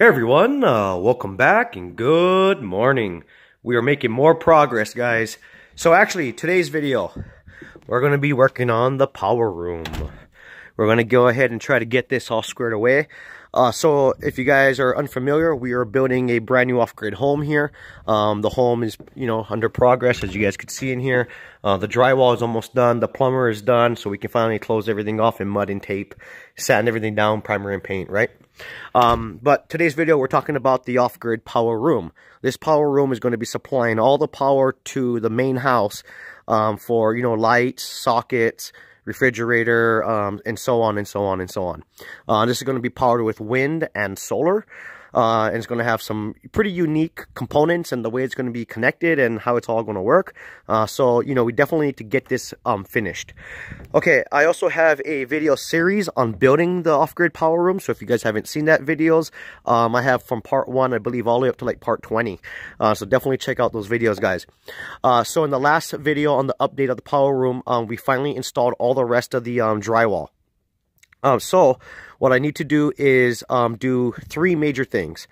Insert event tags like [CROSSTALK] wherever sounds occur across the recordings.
Hey everyone, uh, welcome back and good morning. We are making more progress, guys. So actually, today's video, we're going to be working on the power room. We're going to go ahead and try to get this all squared away. Uh, so if you guys are unfamiliar, we are building a brand new off-grid home here. Um, the home is, you know, under progress, as you guys can see in here. Uh, the drywall is almost done. The plumber is done, so we can finally close everything off in mud and tape, sand everything down, primer and paint, right? Um, but today's video, we're talking about the off-grid power room. This power room is going to be supplying all the power to the main house um, for, you know, lights, sockets, refrigerator, um, and so on and so on and so on. Uh, this is going to be powered with wind and solar. Uh, and it's going to have some pretty unique components and the way it's going to be connected and how it's all going to work. Uh, so, you know, we definitely need to get this um, finished. Okay, I also have a video series on building the off-grid power room. So if you guys haven't seen that videos, um, I have from part one, I believe, all the way up to like part 20. Uh, so definitely check out those videos, guys. Uh, so in the last video on the update of the power room, um, we finally installed all the rest of the um, drywall. Um, so what I need to do is um, do three major things.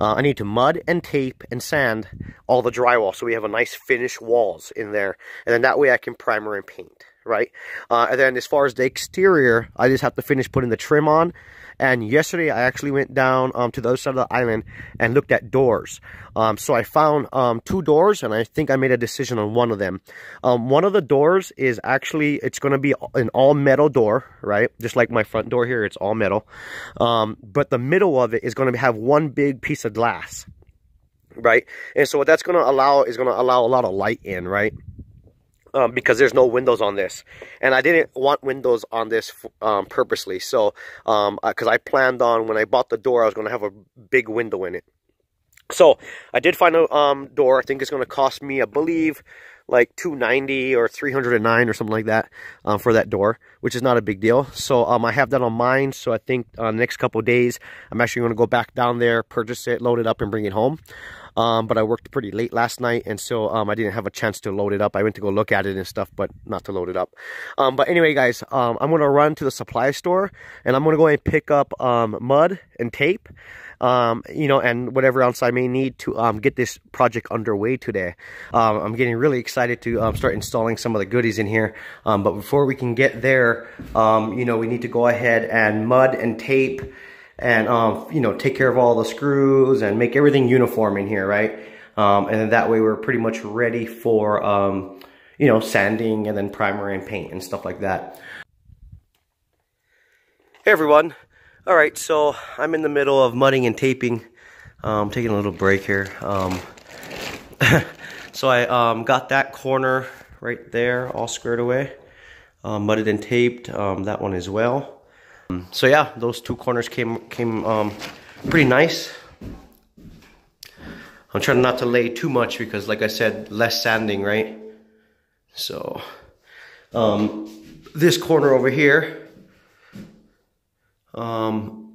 Uh, I need to mud and tape and sand all the drywall so we have a nice finished walls in there. And then that way I can primer and paint, right? Uh, and then as far as the exterior, I just have to finish putting the trim on and yesterday I actually went down um, to the other side of the island and looked at doors. Um, so I found um, two doors and I think I made a decision on one of them. Um, one of the doors is actually, it's going to be an all metal door, right? Just like my front door here, it's all metal. Um, but the middle of it is going to have one big piece of glass right? And so what that's going to allow is going to allow a lot of light in, right? Um, because there's no windows on this. And I didn't want windows on this um, purposely. So, because um, I planned on, when I bought the door, I was going to have a big window in it. So, I did find a um, door. I think it's going to cost me, I believe, like 290 or 309 or something like that um, for that door, which is not a big deal. So um, I have that on mine. So I think uh, the next couple days, I'm actually going to go back down there, purchase it, load it up, and bring it home. Um, but I worked pretty late last night, and so um, I didn't have a chance to load it up. I went to go look at it and stuff, but not to load it up. Um, but anyway, guys, um, I'm going to run to the supply store, and I'm going to go and pick up um, mud and tape, um, you know, and whatever else I may need to get this project underway today. I'm getting really excited to start installing some of the goodies in here. but before we can get there, you know, we need to go ahead and mud and tape and, um, you know, take care of all the screws and make everything uniform in here, right? Um, and then that way we're pretty much ready for, um, you know, sanding and then primer and paint and stuff like that. Hey everyone. All right, so I'm in the middle of mudding and taping. Um, taking a little break here. Um, [LAUGHS] so I um, got that corner right there all squared away. Um, mudded and taped, um, that one as well. So yeah, those two corners came came um, pretty nice. I'm trying not to lay too much because like I said, less sanding, right? So um, this corner over here, um,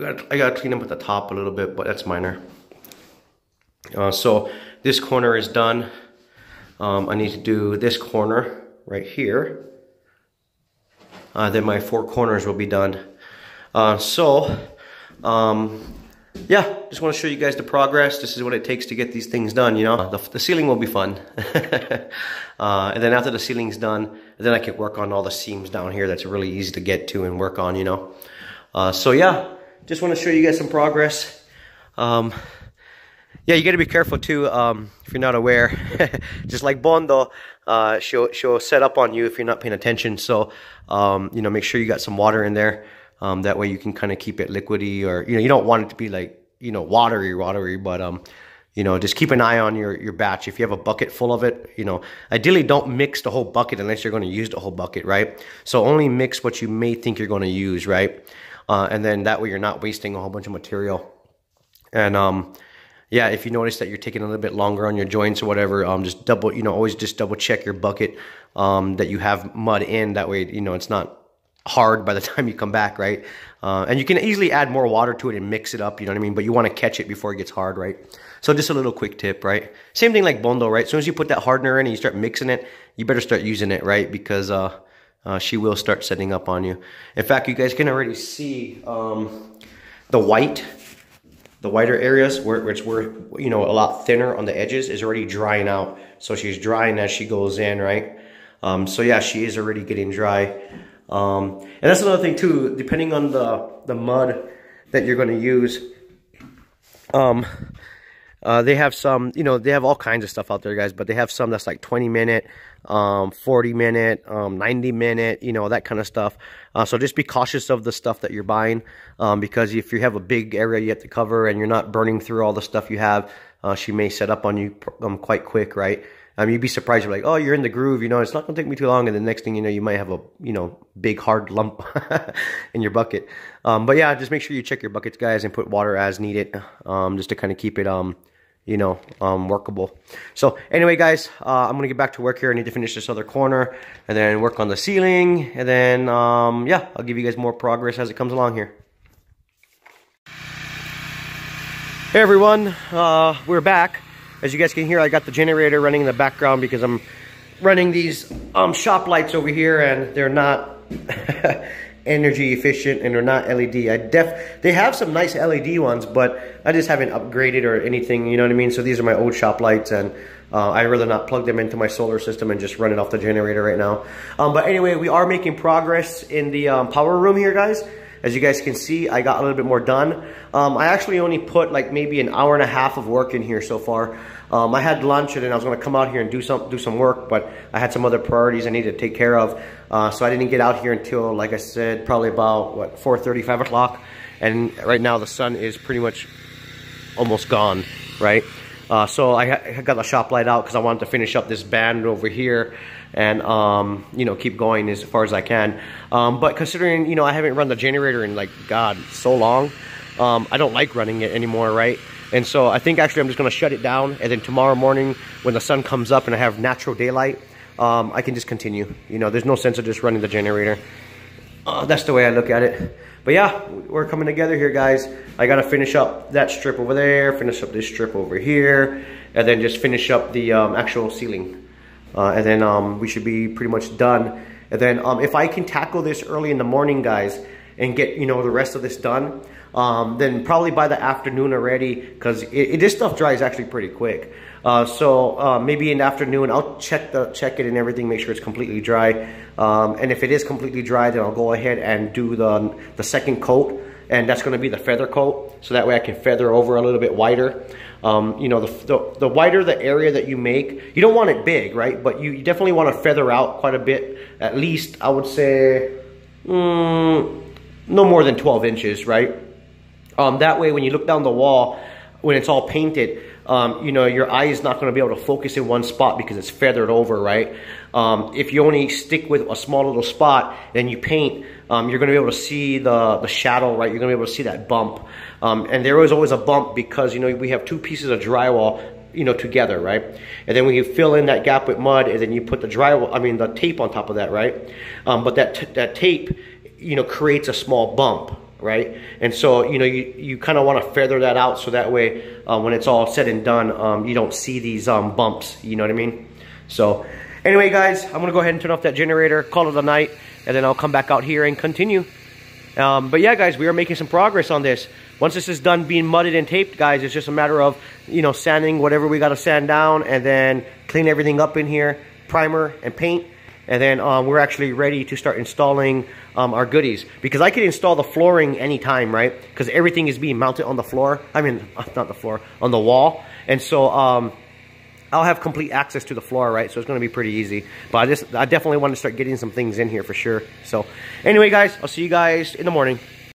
I got to clean up at the top a little bit, but that's minor. Uh, so this corner is done. Um, I need to do this corner right here uh, then my four corners will be done. Uh, so, um, yeah, just want to show you guys the progress. This is what it takes to get these things done, you know. The, the ceiling will be fun. [LAUGHS] uh, and then after the ceiling's done, then I can work on all the seams down here that's really easy to get to and work on, you know. Uh, so yeah, just want to show you guys some progress. Um, yeah, you got to be careful too um, if you're not aware. [LAUGHS] Just like Bondo, uh, she'll she'll set up on you if you're not paying attention. So um, you know, make sure you got some water in there. Um, that way you can kind of keep it liquidy, or you know, you don't want it to be like you know watery, watery, but um, you know, just keep an eye on your your batch. If you have a bucket full of it, you know, ideally don't mix the whole bucket unless you're going to use the whole bucket, right? So only mix what you may think you're going to use, right? Uh, and then that way you're not wasting a whole bunch of material. And um, yeah, if you notice that you're taking a little bit longer on your joints or whatever, um, just double, you know, always just double check your bucket um, that you have mud in. That way, you know, it's not hard by the [LAUGHS] time you come back, right? Uh, and you can easily add more water to it and mix it up, you know what I mean? But you want to catch it before it gets hard, right? So just a little quick tip, right? Same thing like Bondo, right? As soon as you put that hardener in and you start mixing it, you better start using it, right? Because uh, uh, she will start setting up on you. In fact, you guys can already see um, the white the whiter areas, where, which were, you know, a lot thinner on the edges, is already drying out. So she's drying as she goes in, right? Um, so yeah, she is already getting dry. Um, and that's another thing too, depending on the, the mud that you're going to use, um, uh, they have some, you know, they have all kinds of stuff out there, guys, but they have some that's like 20 minute, um, 40 minute, um, 90 minute, you know, that kind of stuff. Uh, so just be cautious of the stuff that you're buying, um, because if you have a big area you have to cover and you're not burning through all the stuff you have, uh, she may set up on you um, quite quick, right? Mean, you'd be surprised. You're like, oh, you're in the groove. You know, it's not going to take me too long. And the next thing you know, you might have a, you know, big hard lump [LAUGHS] in your bucket. Um, but yeah, just make sure you check your buckets, guys, and put water as needed, um, just to kind of keep it, um, you know, um, workable. So anyway, guys, uh, I'm to get back to work here. I need to finish this other corner and then work on the ceiling. And then, um, yeah, I'll give you guys more progress as it comes along here. Hey everyone, uh, we're back. As you guys can hear, I got the generator running in the background because I'm running these um, shop lights over here and they're not [LAUGHS] energy efficient and they're not LED. I def They have some nice LED ones, but I just haven't upgraded or anything, you know what I mean? So these are my old shop lights and uh, I'd rather not plug them into my solar system and just run it off the generator right now. Um, but anyway, we are making progress in the um, power room here, guys. As you guys can see, I got a little bit more done. Um, I actually only put like maybe an hour and a half of work in here so far. Um, I had lunch and then I was going to come out here and do some do some work, but I had some other priorities I needed to take care of. Uh, so I didn't get out here until, like I said, probably about, what, 4.30, 5 o'clock. And right now the sun is pretty much almost gone, right? Uh, so I, I, got the shop light out because I wanted to finish up this band over here and um, you know keep going as far as I can. Um, but considering you know I haven't run the generator in like God so long, um, I don't like running it anymore, right? And so I think actually I'm just to shut it down, and then tomorrow morning when the sun comes up and I have natural daylight, um, I can just continue. You know, there's no sense of just running the generator. Uh, that's the way I look at it. But yeah, we're coming together here, guys. I got to finish up that strip over there, finish up this strip over here, and then just finish up the um, actual ceiling. Uh, and then um, we should be pretty much done. And then um, if I can tackle this early in the morning, guys, and get you know the rest of this done, um, then probably by the afternoon already, because this stuff dries actually pretty quick. Uh, so uh, maybe in the afternoon, I'll check the check it and everything, make sure it's completely dry. Um, and if it is completely dry, then I'll go ahead and do the the second coat, and that's going to be the feather coat. So that way I can feather over a little bit wider. Um, you know, the, the, the, wider the area that you make, you don't want it big, right? But you, you definitely want to feather out quite a bit. At least, I would say, mm, no more than 12 inches, right? Um, that way, when you look down the wall, when it's all painted, um, you know, your eye is not going to be able to focus in one spot because it's feathered over, right? Um, if you only stick with a small little spot and you paint, um, you're going to be able to see the, the shadow, right? You're going to be able to see that bump. Um, and there is always a bump because, you know, we have two pieces of drywall you know, together, right? And then when you fill in that gap with mud, and then you put the drywall, I mean, the tape on top of that, right? Um, but that that tape, you know, creates a small bump, right? And so, you know, you, you kind of want to feather that out so that way uh, when it's all said and done, um, you don't see these um, bumps, you know what I mean? So anyway, guys, I'm going to go ahead and turn off that generator, call it a night, and then I'll come back out here and continue. Um, but yeah, guys, we are making some progress on this. Once this is done being mudded and taped, guys, it's just a matter of, you know, sanding whatever we got to sand down and then clean everything up in here, primer and paint. And then um, we're actually ready to start installing um, our goodies. Because I can install the flooring anytime, right? Because everything is being mounted on the floor. I mean, [LAUGHS] not the floor, on the wall. And so um, I'll have complete access to the floor, right? So it's going to be pretty easy. But I just, I definitely want to start getting some things in here for sure. So anyway, guys, I'll see you guys in the morning.